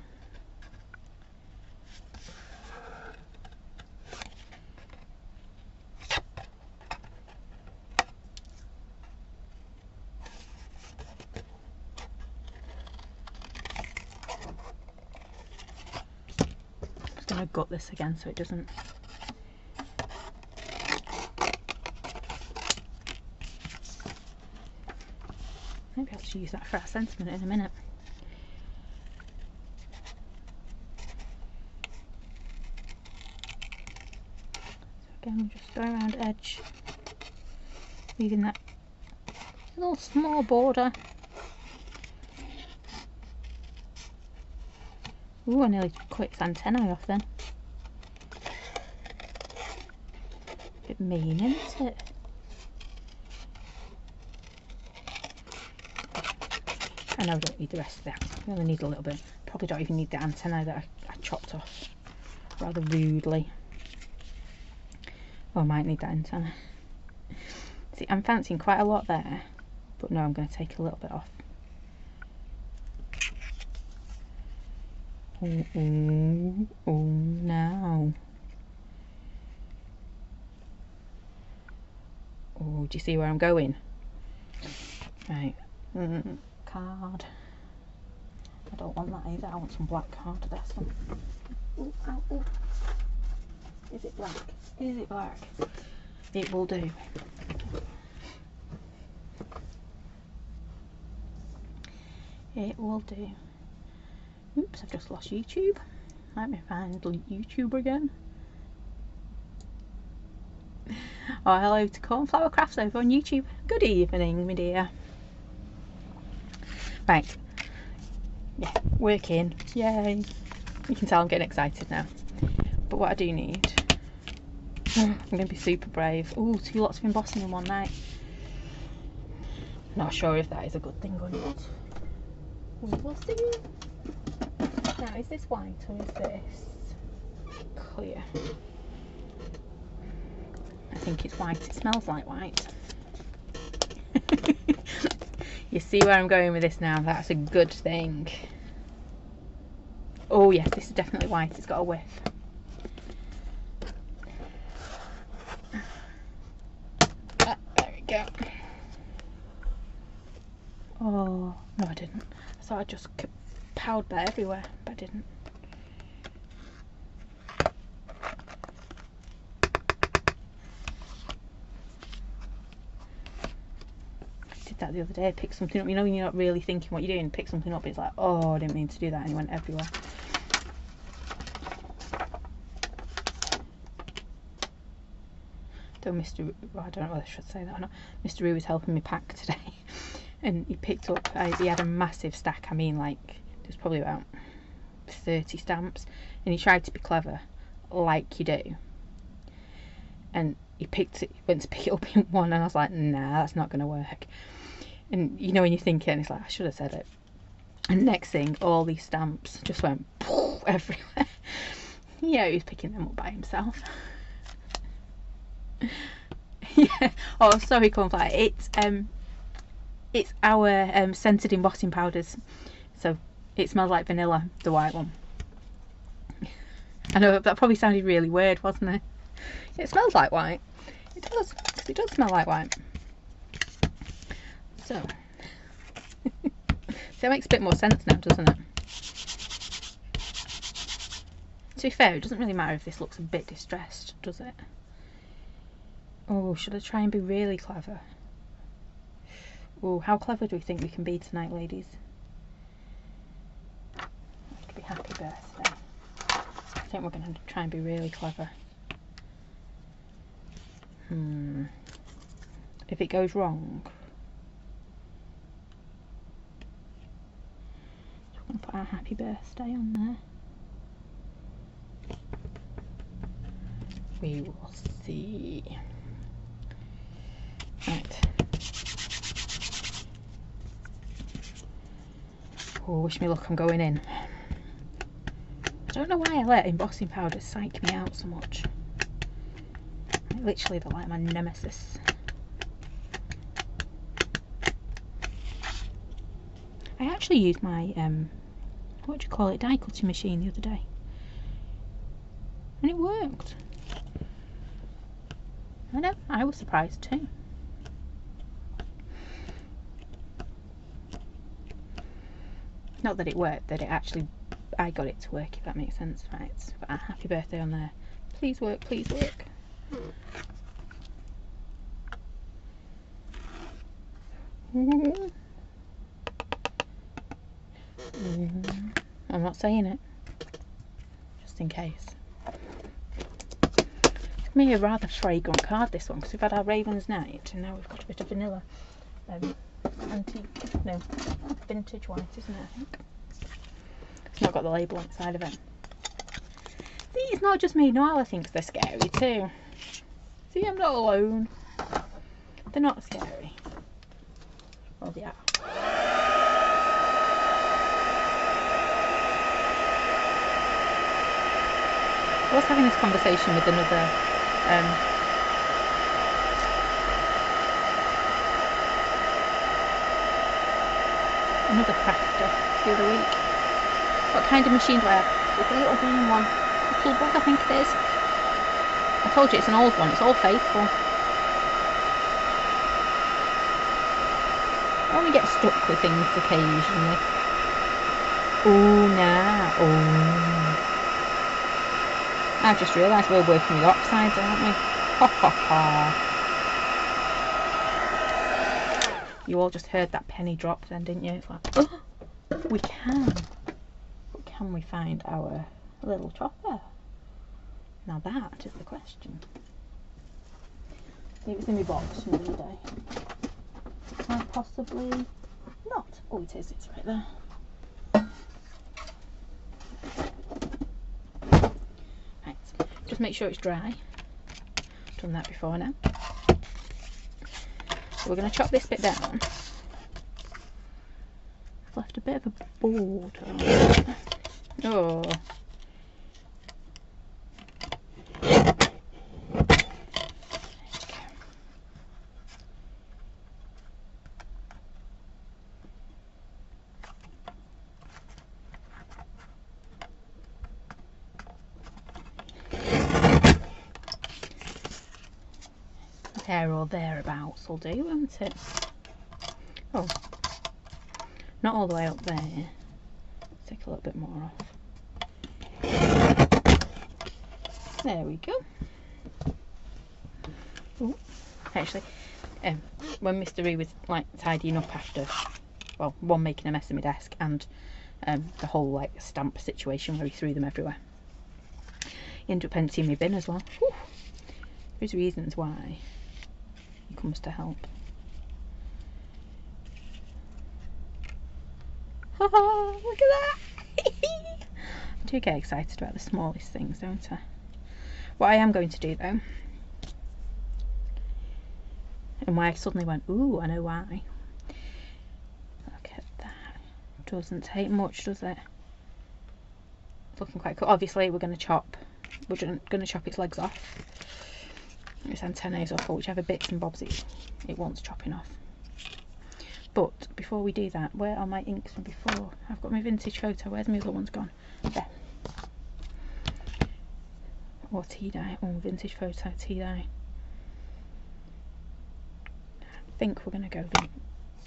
this again so it doesn't Maybe I'll just use that for our sentiment in a minute. So again, just go around edge, leaving that little small border. Ooh, I nearly cut its antennae off then. Mean, isn't it? Know I don't need the rest of that. I only need a little bit. Probably don't even need the antenna that I, I chopped off rather rudely. Oh, I might need that antenna. See, I'm fancying quite a lot there, but no, I'm going to take a little bit off. Oh, oh, oh, now. Do you see where I'm going? Right. Mm, card. I don't want that either. I want some black card. That's one. Ooh, ow, ooh. Is it black? Is it black? It will do. It will do. Oops, I've just lost YouTube. Let me find YouTube again. Oh, hello to Cornflower Crafts over on YouTube. Good evening, my dear. Right. Yeah, working. Yay. You can tell I'm getting excited now. But what I do need, I'm going to be super brave. Oh, two lots of embossing in one night. Not sure if that is a good thing or not. We'll see. Now, is this white or is this clear? I think it's white. It smells like white. you see where I'm going with this now? That's a good thing. Oh yes, this is definitely white. It's got a whiff. Ah, there we go. Oh, no I didn't. I thought I just powdered that everywhere, but I didn't. Did that the other day. Pick something up. You know when you're not really thinking what you're doing, pick something up. It's like, oh, I didn't mean to do that, and it went everywhere. Though Mr. I don't know whether I should say that or not. Mr. Roo was helping me pack today, and he picked up. He had a massive stack. I mean, like there's probably about 30 stamps, and he tried to be clever, like you do. And he picked it, went to pick it up in one, and I was like, nah, that's not going to work. And you know when you think it, and it's like, I should have said it. And next thing, all these stamps just went everywhere. yeah, he was picking them up by himself. yeah. Oh, sorry, cornflower. It's um, it's our um scented embossing powders. So it smells like vanilla, the white one. I know that probably sounded really weird, wasn't it? It smells like white. It does, it does smell like white. So, it makes a bit more sense now, doesn't it? To be fair, it doesn't really matter if this looks a bit distressed, does it? Oh, should I try and be really clever? Oh, how clever do we think we can be tonight, ladies? It could be happy birthday. I think we're going to try and be really clever. Hmm. If it goes wrong, to put our happy birthday on there. We will see. Right. Oh, wish me luck, I'm going in. I don't know why I let embossing powder psych me out so much. Literally, they're like my nemesis. I actually use my, um, what do you call it, die cutting machine the other day. And it worked. I know, I was surprised too. Not that it worked, that it actually, I got it to work, if that makes sense. Right, a happy birthday on there. Please work, please work. I'm not saying it, just in case. me a rather fragrant card this one because we've had our Raven's Night and now we've got a bit of vanilla um, antique, no, vintage white, isn't it? I think it's not got the label on side of it. See, it's not just me. Nuala thinks they're scary too. See, I'm not alone. They're not scary. Well, they are. I was having this conversation with another um, another crafter the other week. What kind of machine do I have? It's a little green one. A Cuttlebug, I think it is. I told you it's an old one. It's all Faithful. I only get stuck with things occasionally. Oh, nah. Oh. I've just realised we're working with oxides, aren't we? Ha ha ha. You all just heard that penny drop then, didn't you? It's like, oh, we can. Can we find our little chopper? Now that is the question. It was in my box the other day. Quite possibly not. Oh, it is. It's right there. Right. Just make sure it's dry. Done that before now. So we're going to chop this bit down. I've left a bit of a border. Oh. there thereabouts will do, won't it? Oh, not all the way up there. Take a little bit more off. There we go. Ooh. Actually, um, when Mr. E was like tidying up after, well, one making a mess of my desk and um, the whole like stamp situation where he threw them everywhere, he ended up emptying my bin as well. Whew. There's reasons why comes to help. look at that! I do get excited about the smallest things, don't I? What I am going to do though, and why I suddenly went, ooh, I know why. Look at that. Doesn't take much, does it? It's looking quite cool. Obviously, we're going to chop, we're going to chop its legs off its antennae off or whichever bits and bobs it, it wants chopping off. But before we do that, where are my inks from before? I've got my vintage photo. Where's my other ones gone? There. Or tea dye. Oh, vintage photo, tea dye. I think we're going to go...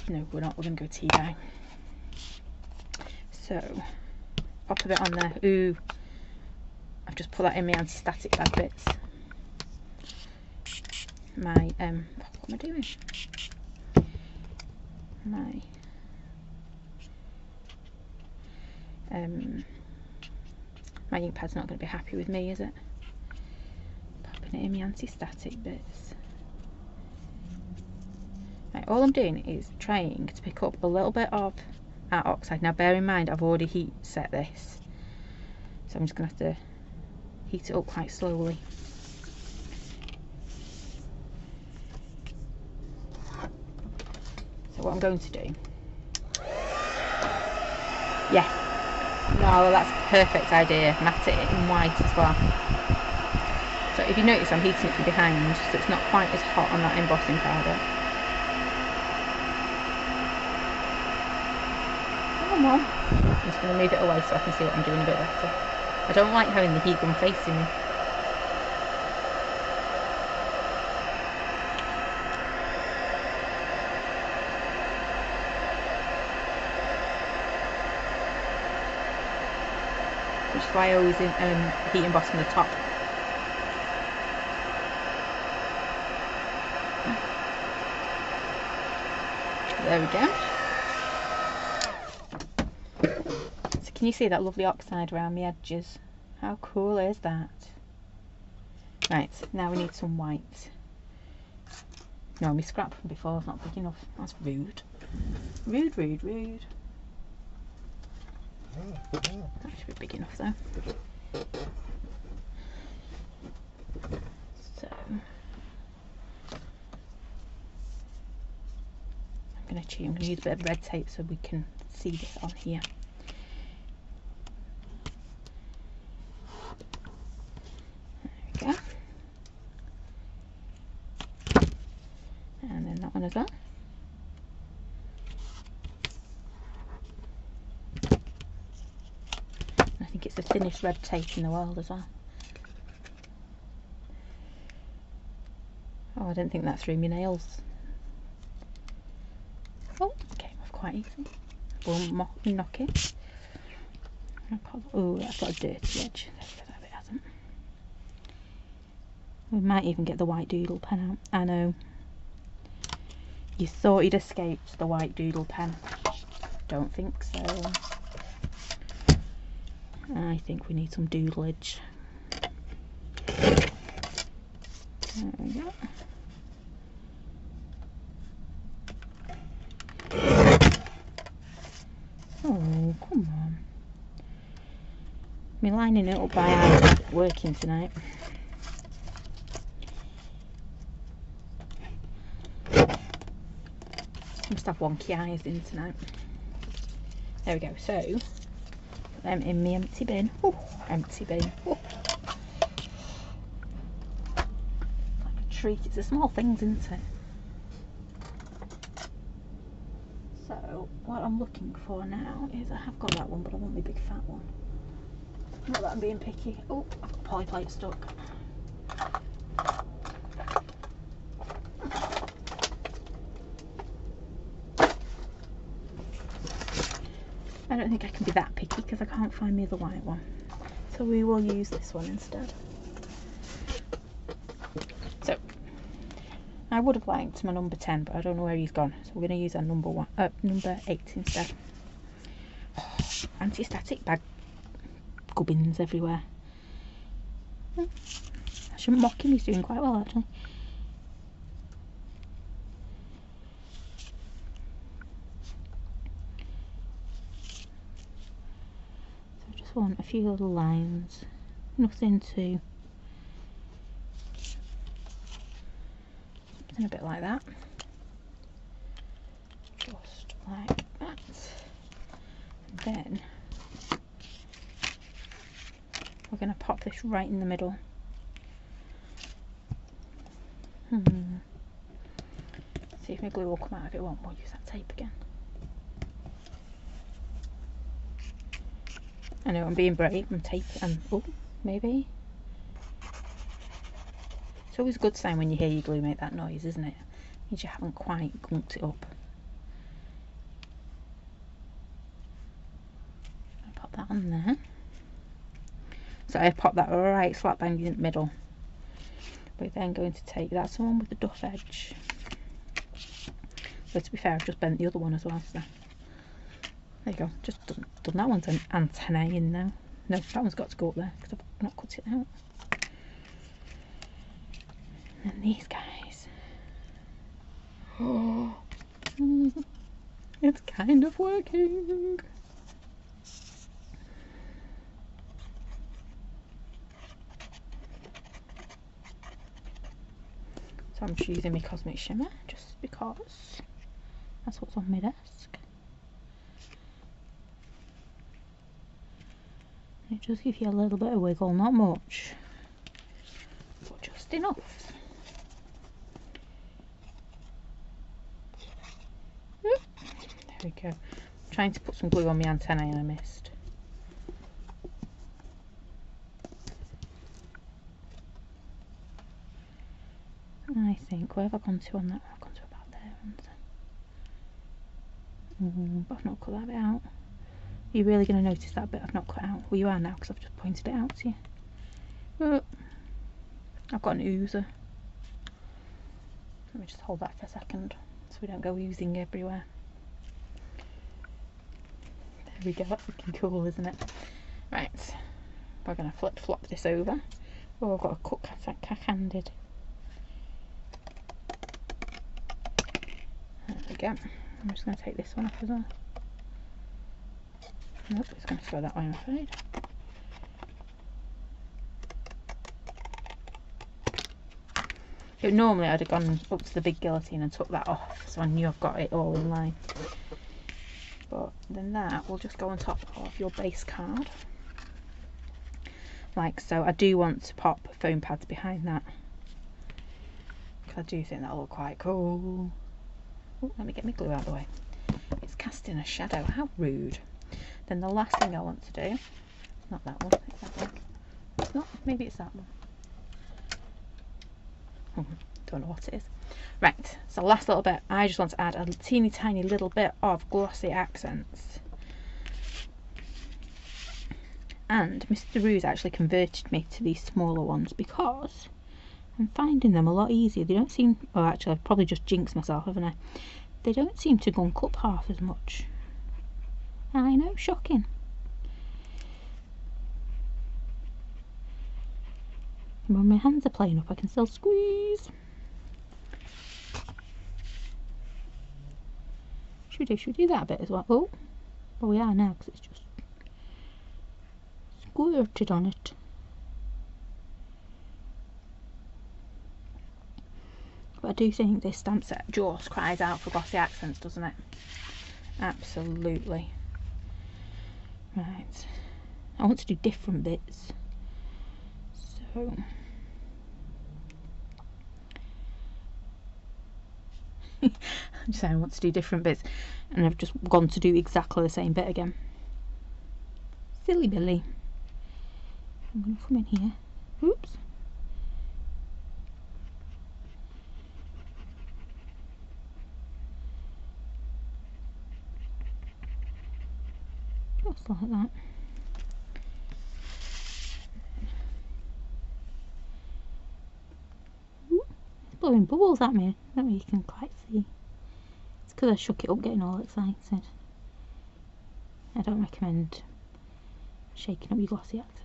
No, we're not. We're going to go tea dye. So, pop a bit on there. Ooh. I've just put that in my anti-static bad bits my um what am I doing? My um my ink pad's not going to be happy with me, is it? Popping it in my anti-static bits. Right, all I'm doing is trying to pick up a little bit of art oxide. Now bear in mind I've already heat set this. So I'm just going to have to heat it up quite slowly. So what I'm going to do. Yeah. No, that's a perfect idea. Matte it in white as well. So if you notice I'm heating it from behind so it's not quite as hot on that embossing powder. Come on. I'm just going to move it away so I can see what I'm doing a bit better. I don't like having the heat gun facing me. Why I always um, heat emboss from the top. There we go. So can you see that lovely oxide around the edges? How cool is that? Right, now we need some white. No, my scrap from before is not big enough. That's rude. Rude, rude, rude. That should be big enough though. So I'm gonna cheat. I'm gonna use a bit of red tape so we can see this on here. There we go. And then that one as well. I think it's the thinnest red tape in the world as well. Oh, I didn't think that threw me nails. Oh, came off quite. Won't mo- knock it. Oh, that's got a dirty edge. We might even get the white doodle pen out. I know. You thought you'd escaped the white doodle pen. Don't think so. I think we need some doodleage. There we go. Oh, come on. Me lining it up by eye working tonight. Must have wonky eyes in tonight. There we go. So, them in my empty bin. Empty bin. Like a treat. It's the small things, isn't it? So, what I'm looking for now is I have got that one, but I want the big fat one. Not that I'm being picky. Oh, I've got polyplate stuck. I don't think I can be that because I can't find me the white one. So we will use this one instead. So I would have liked my number 10, but I don't know where he's gone. So we're going to use our number one, uh, number 8 instead. Anti-static bag gubbins everywhere. I shouldn't mock him, he's doing quite well actually. Want a few little lines, nothing too something a bit like that. Just like that. And then we're going to pop this right in the middle. Hmm. See if my glue will come out. If it won't, we'll use that tape again. I know I'm being brave. I'm taping. Um, oh, maybe. It's always a good sign when you hear your glue make that noise, isn't it? Means you haven't quite gunked it up. I'll pop that on there. So I pop that right slap bang in the middle. We're then going to take that's the one with the duff edge. So to be fair, I've just bent the other one as well. So there you go. Just done, done that one's an antennae in now. No, that one's got to go up there because I've not cut it out. And these guys. Oh, it's kind of working. So I'm choosing my Cosmic Shimmer just because that's what's on my desk. It just gives you a little bit of wiggle, not much, but just enough. There we go. I'm trying to put some glue on my antennae and I missed. I think, where have I gone to on that? I've gone to about there. Mm, but I've not cut that bit out. Are really going to notice that bit I've not cut out? Well, you are now because I've just pointed it out to you. Oh, I've got an oozer. Let me just hold that for a second so we don't go oozing everywhere. There we go, that's looking cool, isn't it? Right, we're going to flip flop this over. Oh, I've got a cut cack-handed. There we go. I'm just going to take this one off as well. Nope, it's going to go that way, I'm afraid. Normally I'd have gone up to the big guillotine and took that off so I knew I've got it all in line. But then that will just go on top of your base card. Like so. I do want to pop foam pads behind that. Because I do think that'll look quite cool. Ooh, let me get my glue out of the way. It's casting a shadow. How rude. Then the last thing I want to do, not that one, it's that one. Maybe it's that one. don't know what it is. Right, so last little bit, I just want to add a teeny tiny little bit of glossy accents. And Mr. Ruse actually converted me to these smaller ones because I'm finding them a lot easier. They don't seem, oh actually I've probably just jinxed myself, haven't I? They don't seem to gunk up half as much. I know, shocking. And when my hands are playing up I can still squeeze. Should we do, should we do that a bit as well? Oh, well we are now because it's just squirted on it. But I do think this stamp set just cries out for glossy accents, doesn't it? Absolutely. Right. I want to do different bits. So... I'm just saying I want to do different bits and I've just gone to do exactly the same bit again. Silly Billy. I'm going to come in here. Oops. Like that. blowing bubbles at me. I don't know you can quite see. It's because I shook it up getting all excited. I don't recommend shaking up your glossy accents.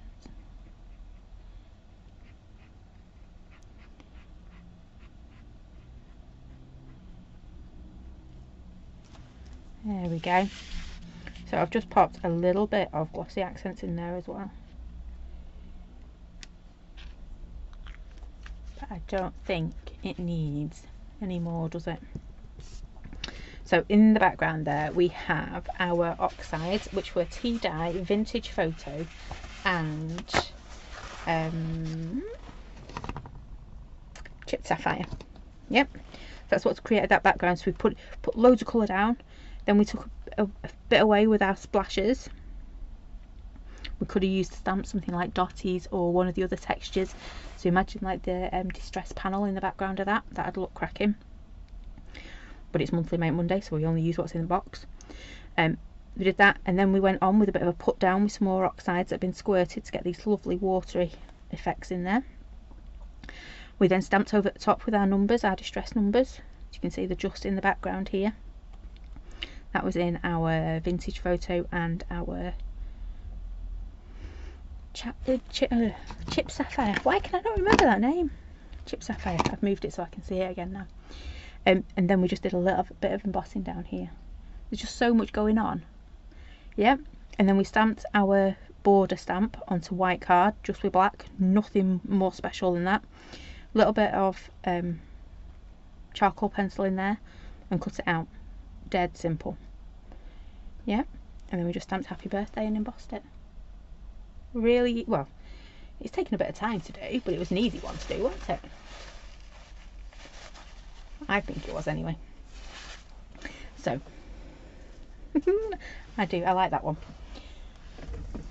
There we go. So I've just popped a little bit of glossy accents in there as well. But I don't think it needs any more, does it? So in the background there we have our oxides, which were tea dye, vintage photo, and um, chipped sapphire. Yep, that's what's created that background. So we put put loads of colour down, then we took a, bit away with our splashes. We could have used to stamp something like dotties or one of the other textures so imagine like the um, distress panel in the background of that, that'd look cracking. But it's monthly make Monday, so we only use what's in the box. Um, we did that and then we went on with a bit of a put down with some more oxides that have been squirted to get these lovely watery effects in there. We then stamped over the top with our numbers, our distress numbers. As you can see they're just in the background here. That was in our vintage photo and our uh, chip, uh, chip Sapphire. Why can I not remember that name? Chip Sapphire. I've moved it so I can see it again now. Um, and then we just did a little bit of embossing down here. There's just so much going on. Yeah. And then we stamped our border stamp onto white card, just with black. Nothing more special than that. A little bit of um, charcoal pencil in there and cut it out. Dead simple. Yeah. And then we just stamped happy birthday and embossed it really, well, it's taken a bit of time to do, but it was an easy one to do, wasn't it? I think it was anyway. So, I do, I like that one.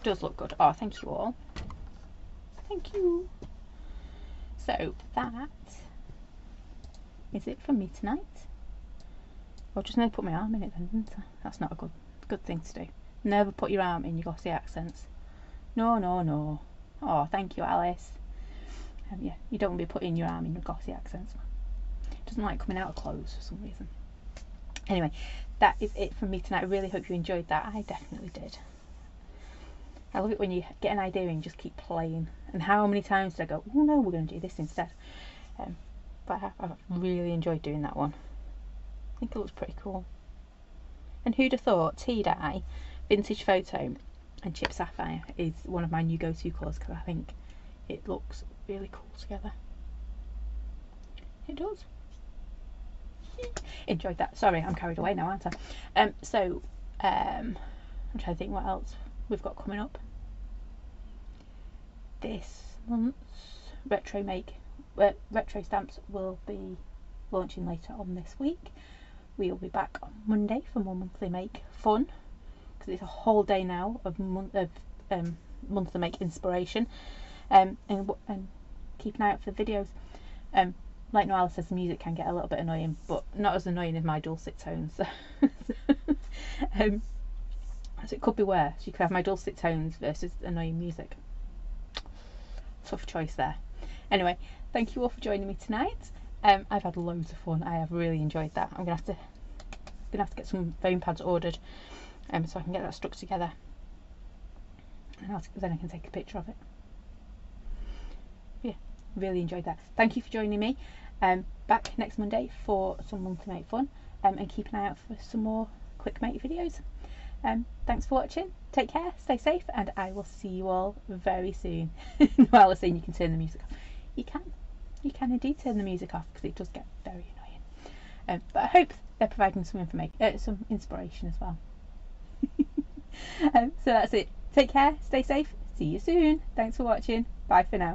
Does look good. Oh, thank you all. Thank you. So, that is it from me tonight. I'll just never put my arm in it then, wasn't I? That's not a good good thing to do. Never put your arm in your glossy accents. No, no, no. Oh, thank you, Alice. Um, yeah, you don't want to be putting your arm in your glossy accents. Doesn't like coming out of clothes for some reason. Anyway, that is it from me tonight. I really hope you enjoyed that. I definitely did. I love it when you get an idea and just keep playing. And how many times did I go, oh no, we're going to do this instead. Um, but I, I've really enjoyed doing that one. Think it looks pretty cool. And who'd have thought Tea-dye, Vintage Photo and Chip Sapphire is one of my new go-to colours because I think it looks really cool together. It does. Enjoyed that. Sorry, I'm carried away now, aren't I? Um, so, um, I'm trying to think what else we've got coming up. This month's retro make uh, retro stamps will be launching later on this week. We'll be back on Monday for more monthly make fun because it's a whole day now of, month of um, monthly make inspiration. Um, and, and keep an eye out for videos. Um, like Nuala says, the music can get a little bit annoying, but not as annoying as my dulcet tones. um, so it could be worse. You could have my dulcet tones versus annoying music. Tough choice there. Anyway, thank you all for joining me tonight. Um, I've had loads of fun. I have really enjoyed that. I'm gonna have to gonna have to get some foam pads ordered, um, so I can get that stuck together, and then I can take a picture of it. Yeah, really enjoyed that. Thank you for joining me. Um, back next Monday for some monthly make fun, um, and keep an eye out for some more quick make videos. Um, thanks for watching. Take care, stay safe, and I will see you all very soon. well, I was saying you can turn the music off, you can. You can indeed turn the music off because it does get very annoying. Um, but I hope they're providing some information, uh, some inspiration as well. um, so that's it. Take care, stay safe. See you soon. Thanks for watching. Bye for now.